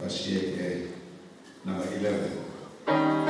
verse 8a, number 11.